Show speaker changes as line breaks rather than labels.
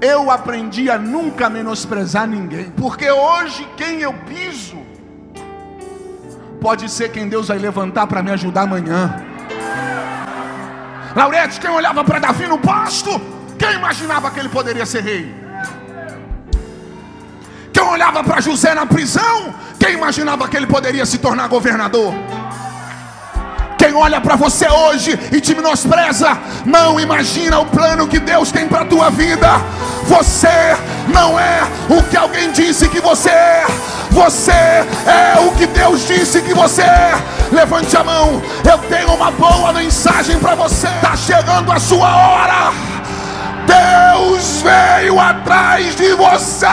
eu aprendi a nunca menosprezar ninguém, porque hoje quem eu piso pode ser quem Deus vai levantar para me ajudar amanhã. Laurete, quem olhava para Davi no pasto, quem imaginava que ele poderia ser rei? Quem olhava para José na prisão, quem imaginava que ele poderia se tornar governador? Quem olha para você hoje e te menospreza, não imagina o plano que Deus tem para a tua vida. Você não é o que alguém disse que você é. Você é o que Deus disse que você é. Levante a mão. Eu tenho uma boa mensagem para você. Está chegando a sua hora. Deus veio atrás de você.